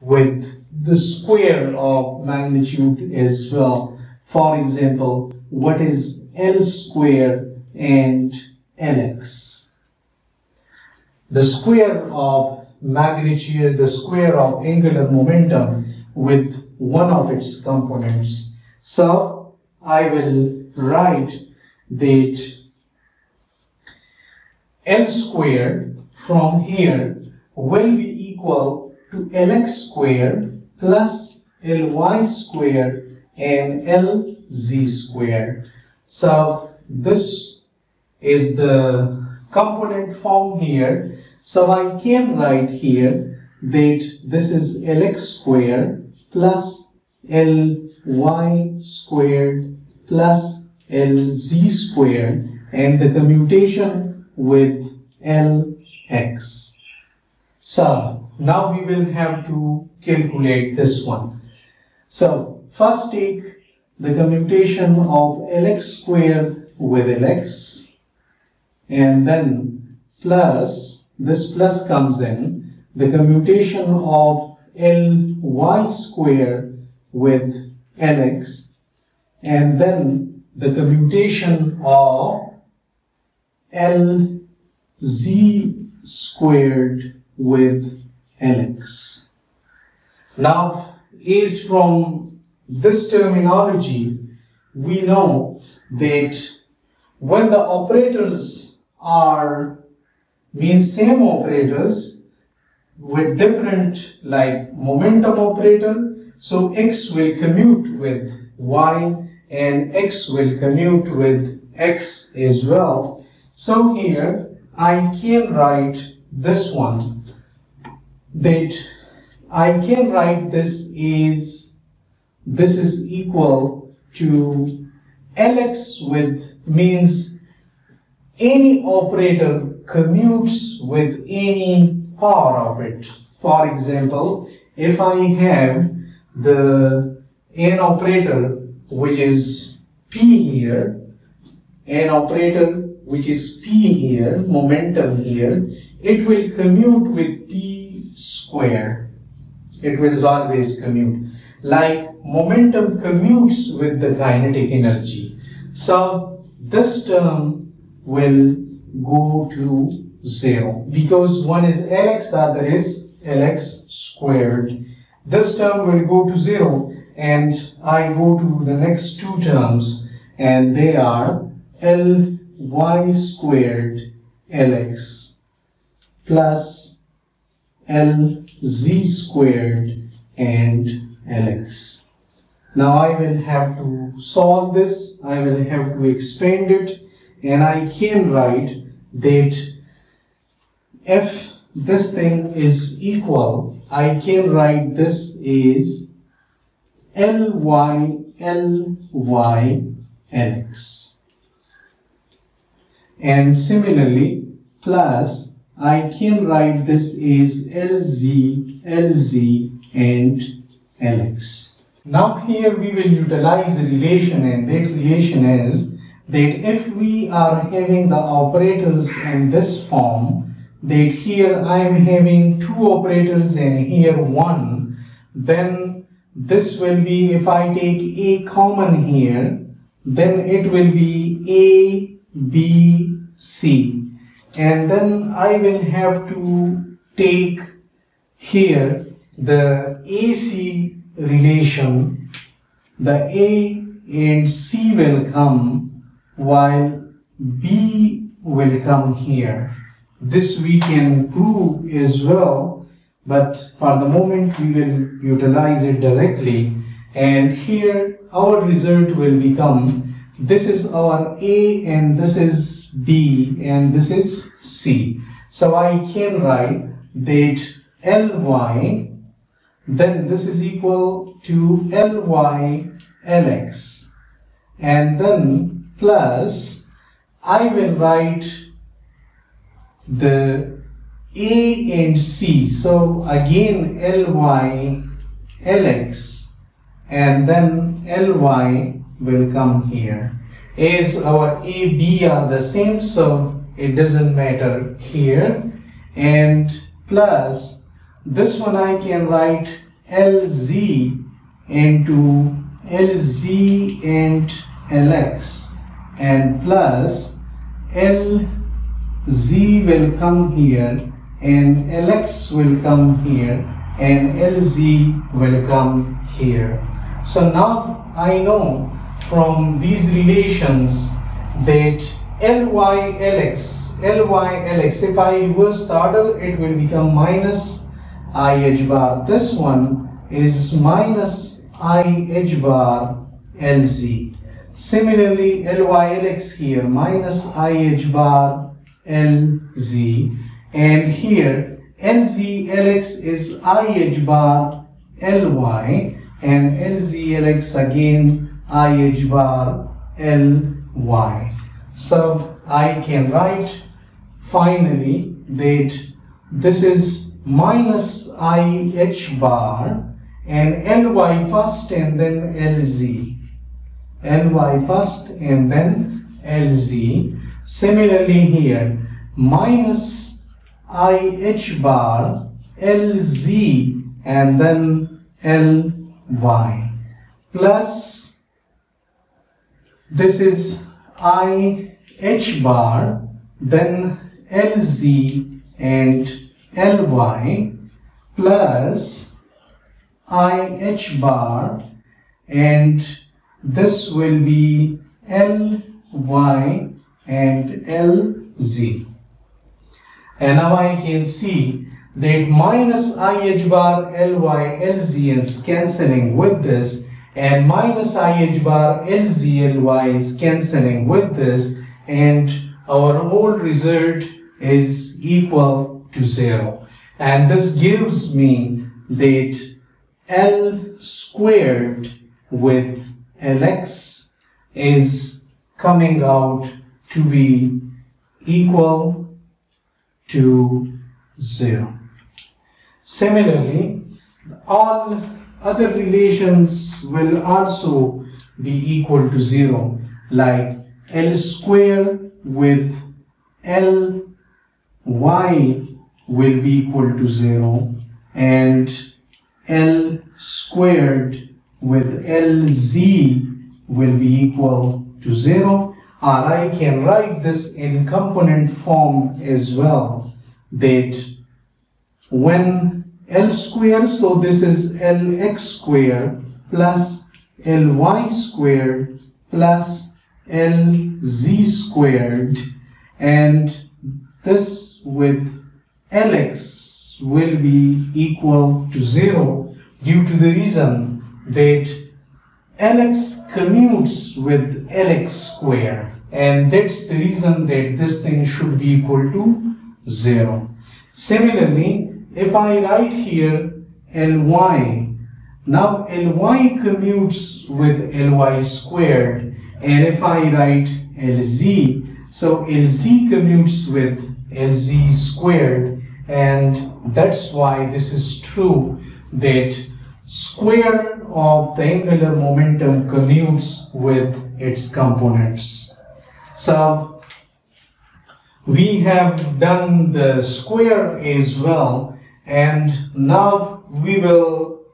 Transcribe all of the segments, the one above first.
with the square of magnitude as well. Uh, for example, what is L square and Lx? The square of magnitude, the square of angular momentum with one of its components. So I will write that L square from here will be equal to Lx square plus Ly square and Lz square. So this is the component form here. So I can write here that this is Lx square plus Ly squared plus Lz squared and the commutation with Lx. So now we will have to calculate this one. So first take the commutation of Lx square with Lx and then plus this plus comes in the commutation of Ly square with Lx and then the commutation of Lz squared with Lx. Now, is from this terminology, we know that when the operators are means same operators with different like momentum operator, so x will commute with y and x will commute with x as well. So here I can write this one that I can write this is this is equal to Lx with means any operator commutes with any power of it. For example, if I have the n operator which is p here, n operator which is p here, momentum here, it will commute with square. It will always commute. Like momentum commutes with the kinetic energy. So this term will go to zero because one is Lx, the other is Lx squared. This term will go to zero and I go to the next two terms and they are Ly squared Lx plus Lz squared and Lx. Now I will have to solve this, I will have to expand it and I can write that if this thing is equal, I can write this is Ly Ly Lx. And similarly, plus I can write this as Lz Lz and Lx. Now here we will utilize a relation and that relation is that if we are having the operators in this form, that here I am having two operators and here one, then this will be, if I take A common here, then it will be A, B, C. And then I will have to take here the AC relation, the A and C will come while B will come here. This we can prove as well, but for the moment we will utilize it directly. And here our result will become, this is our A and this is B and this is C. So I can write that Ly, then this is equal to Ly Lx. And then plus I will write the A and C. So again Ly Lx and then Ly will come here. As our A, B are the same so it doesn't matter here and plus this one I can write LZ into LZ and LX and plus LZ will come here and Lx will come here and Lz will come here. So now I know from these relations that Ly Lx, Ly Lx, if I reverse the it will become minus I h bar. This one is minus I h bar Lz. Similarly Ly Lx here minus I h bar Lz and here LZ LX is IH bar LY and LZ LX again IH bar LY. So I can write finally that this is minus IH bar and LY first and then LZ. LY first and then LZ. Similarly here minus IH bar LZ and then LY plus this is IH bar then LZ and LY plus IH bar and this will be LY and LZ and now I can see that minus IH bar LY LZ is cancelling with this and minus IH bar LZ LY is cancelling with this and our whole result is equal to 0 and this gives me that L squared with Lx is coming out to be equal to 0. Similarly, all other relations will also be equal to 0 like L square with L y will be equal to 0 and L squared with LZ will be equal to 0 or I can write this in component form as well that when L square so this is Lx square plus Ly squared plus Lz squared and this with Lx will be equal to 0 due to the reason that Lx commutes with Lx square and that's the reason that this thing should be equal to 0. Similarly, if I write here Ly, now Ly commutes with Ly squared and if I write Lz, so Lz commutes with Lz squared and that's why this is true that square of the angular momentum commutes with its components. So we have done the square as well and now we will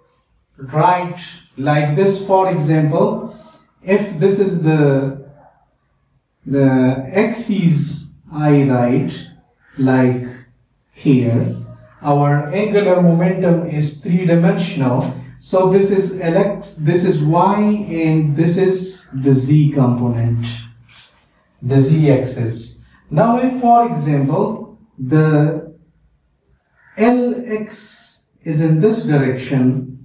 write like this for example if this is the the axis I write like here our angular momentum is three-dimensional so this is Lx, this is y, and this is the z component, the z axis. Now if for example, the Lx is in this direction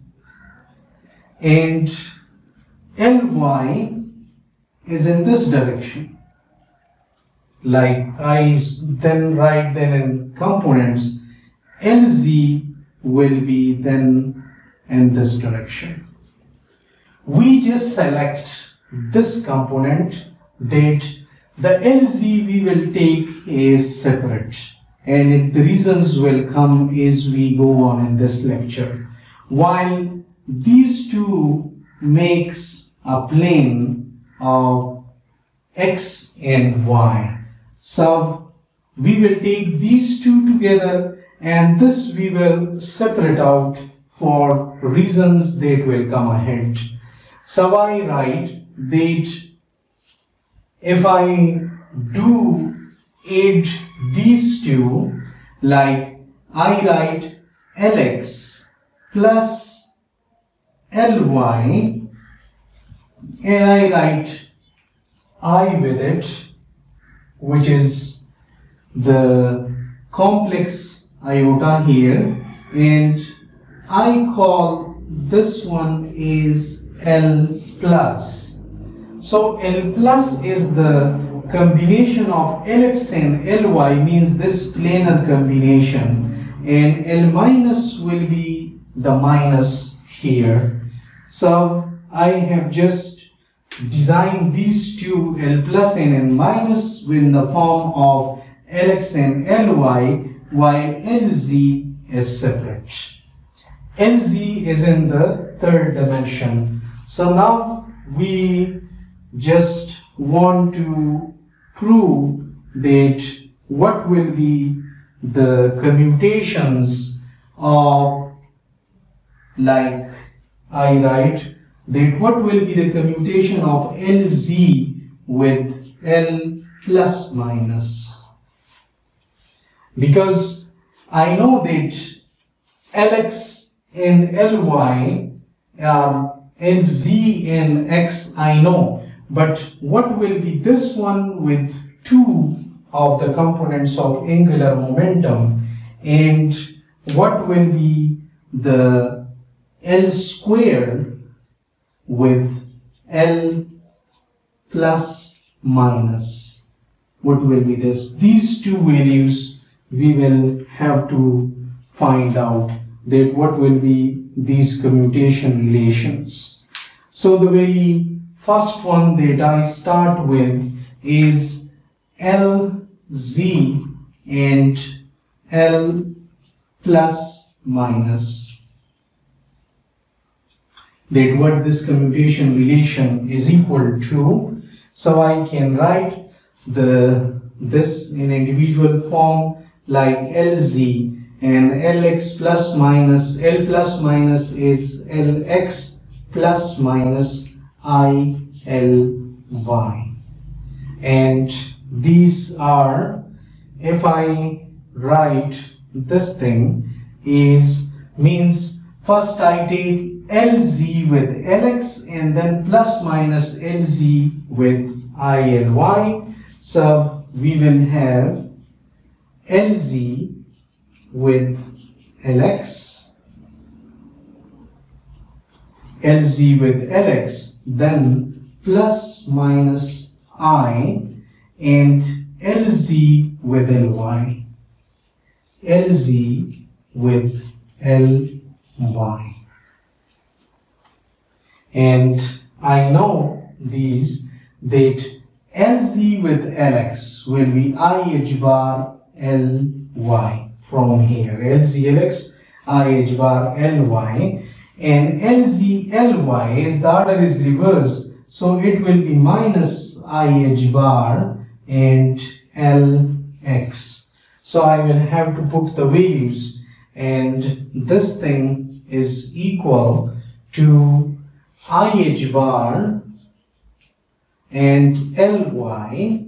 and Ly is in this direction, like I is then write then in components, Lz will be then in this direction. We just select this component that the LZ we will take is separate and the reasons will come as we go on in this lecture. While these two makes a plane of x and y. So we will take these two together and this we will separate out for reasons that will come ahead. So I write that if I do add these two, like I write Lx plus Ly and I write I with it, which is the complex iota here and I call this one is L plus. So L plus is the combination of Lx and Ly means this planar combination and L minus will be the minus here. So I have just designed these two L plus and L minus in the form of Lx and Ly while Lz is separate. Lz is in the third dimension. So now we just want to prove that what will be the commutations of like I write that what will be the commutation of Lz with L plus minus? Because I know that Lx and Ly um, Lz and X I know but what will be this one with two of the components of angular momentum? And what will be the L square with L plus minus. What will be this? These two values we will have to find out that what will be these commutation relations. So the very first one that I start with is LZ and L plus minus. That what this commutation relation is equal to. So I can write the this in individual form like LZ and Lx plus minus L plus minus is Lx plus minus I L Y and these are if I write this thing is means first I take LZ with LX and then plus minus LZ with ILY so we will have LZ with Lx, Lz with Lx, then plus minus I and Lz with Ly, Lz with Ly. And I know these that Lz with Lx will be I h bar Ly from here. LZLX IH bar LY and LZLY is the order is reversed. So it will be minus IH bar and LX. So I will have to put the values and this thing is equal to IH bar and LY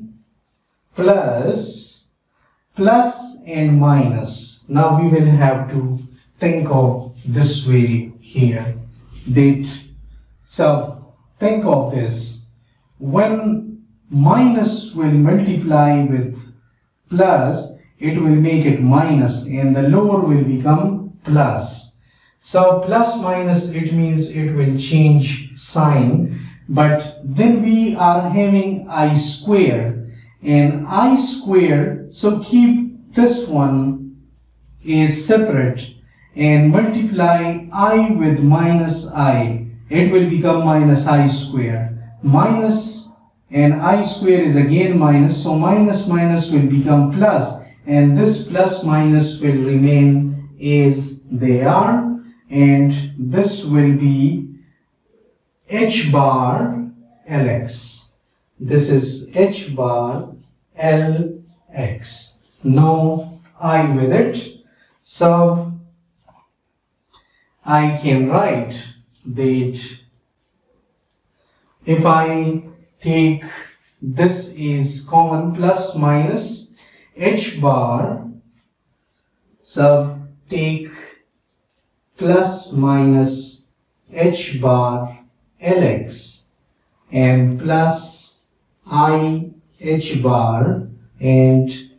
plus plus and minus. Now we will have to think of this value here. That so think of this. When minus will multiply with plus, it will make it minus and the lower will become plus. So plus minus it means it will change sign. But then we are having i square. And i square so keep this one is separate. And multiply i with minus i, it will become minus i square. Minus and i square is again minus, so minus minus will become plus. And this plus minus will remain as they are and this will be h bar lx. This is h bar lx no I with it. So I can write that if I take this is common plus minus h bar so take plus minus h bar lx and plus i h bar and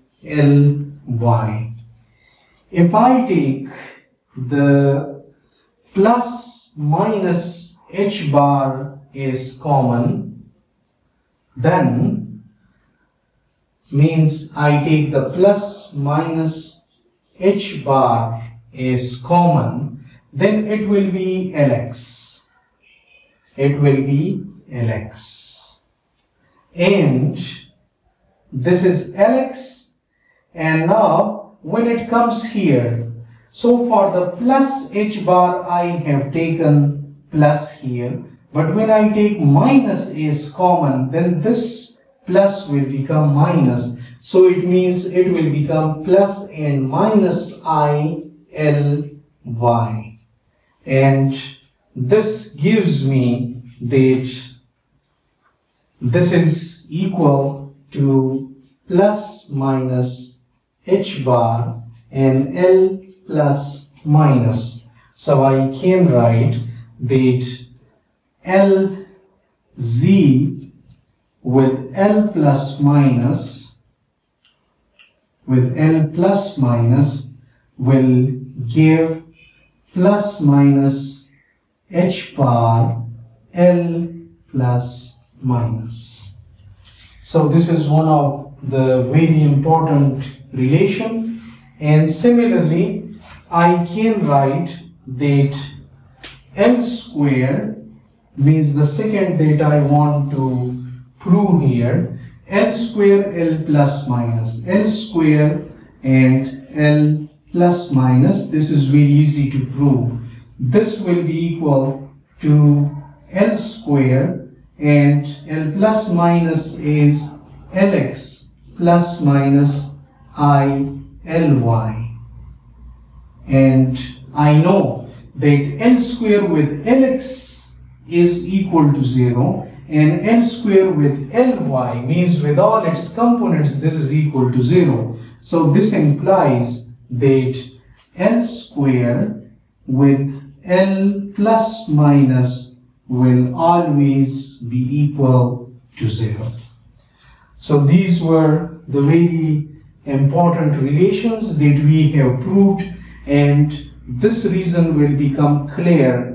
ly. If I take the plus minus h bar is common, then means I take the plus minus h bar is common, then it will be Lx. It will be Lx. And this is Lx and now when it comes here, so for the plus h bar I have taken plus here but when I take minus is common then this plus will become minus so it means it will become plus and minus i l y. And this gives me that this is equal to plus minus h bar and L plus minus. So I can write that L Z with L plus minus with L plus minus will give plus minus H bar L plus minus. So this is one of the very important relation and similarly I can write that L square means the second that I want to prove here L square L plus minus L square and L plus minus this is very easy to prove this will be equal to L square and L plus minus is Lx plus minus I Ly and I know that L square with Lx is equal to 0 and L square with Ly means with all its components this is equal to 0. So this implies that L square with L plus minus will always be equal to 0. So these were the very important relations that we have proved and this reason will become clear